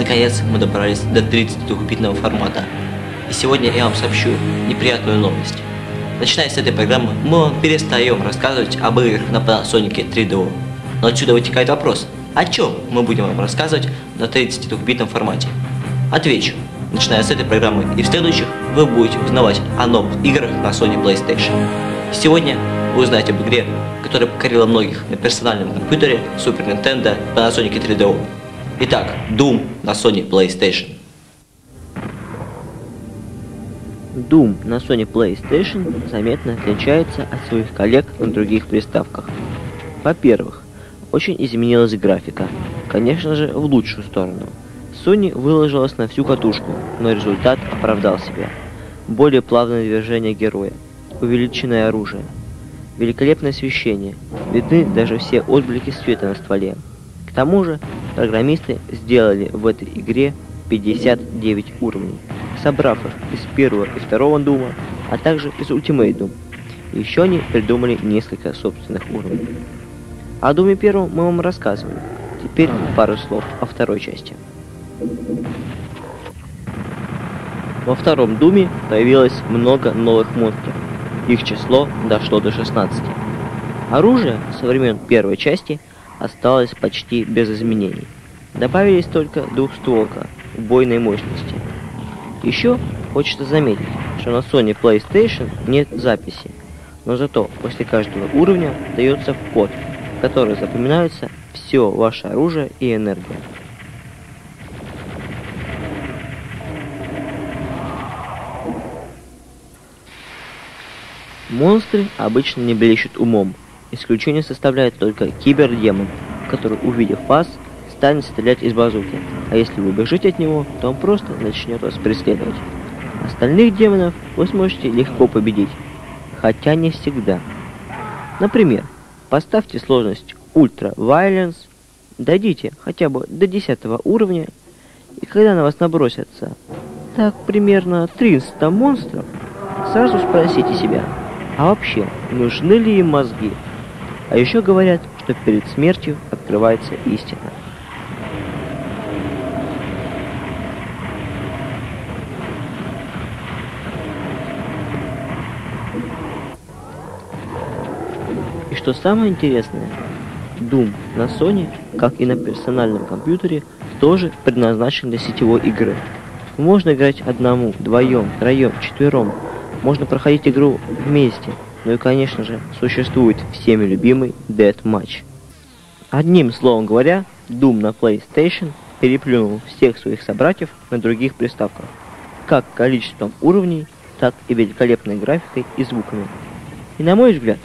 Наконец мы добрались до 32-битного формата. И сегодня я вам сообщу неприятную новость. Начиная с этой программы, мы вам перестаем рассказывать об играх на Panasonic 3DO. Но отсюда вытекает вопрос, о чем мы будем вам рассказывать на 32-битном формате? Отвечу. Начиная с этой программы и в следующих, вы будете узнавать о новых играх на Sony PlayStation. Сегодня вы узнаете об игре, которая покорила многих на персональном компьютере Super Nintendo Panasonic 3DO. Итак, Doom на Sony PlayStation. Doom на Sony PlayStation заметно отличается от своих коллег на других приставках. Во-первых, очень изменилась графика, конечно же в лучшую сторону. Sony выложилась на всю катушку, но результат оправдал себя. Более плавное движение героя, увеличенное оружие, великолепное освещение, видны даже все отблики света на стволе. К тому же, программисты сделали в этой игре 59 уровней, собрав их из первого и второго Дума, а также из Ultimate Doom. Еще они придумали несколько собственных уровней. О Думе первом мы вам рассказывали. Теперь пару слов о второй части. Во втором Думе появилось много новых монстров. Их число дошло до 16. Оружие со времен первой части осталось почти без изменений. Добавились только двухстволка убойной мощности. Еще хочется заметить, что на Sony PlayStation нет записи, но зато после каждого уровня дается код, в который запоминается все ваше оружие и энергия. Монстры обычно не блещут умом. Исключение составляет только кибердемон, который, увидев вас, станет стрелять из базуки, а если вы убежите от него, то он просто начнет вас преследовать. Остальных демонов вы сможете легко победить, хотя не всегда. Например, поставьте сложность Ultra Violence, дойдите хотя бы до 10 уровня, и когда на вас набросятся так примерно 300 монстров, сразу спросите себя – а вообще, нужны ли им мозги? А еще говорят, что перед смертью открывается истина. И что самое интересное, Doom на Sony, как и на персональном компьютере, тоже предназначен для сетевой игры. Можно играть одному, вдвоем, троем, четвером, можно проходить игру вместе. Ну и, конечно же, существует всеми любимый Dead Match. Одним словом говоря, Doom на PlayStation переплюнул всех своих собратьев на других приставках, как количеством уровней, так и великолепной графикой и звуками. И на мой взгляд,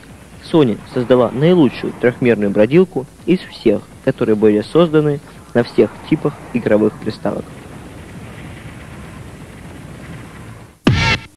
Sony создала наилучшую трехмерную бродилку из всех, которые были созданы на всех типах игровых приставок.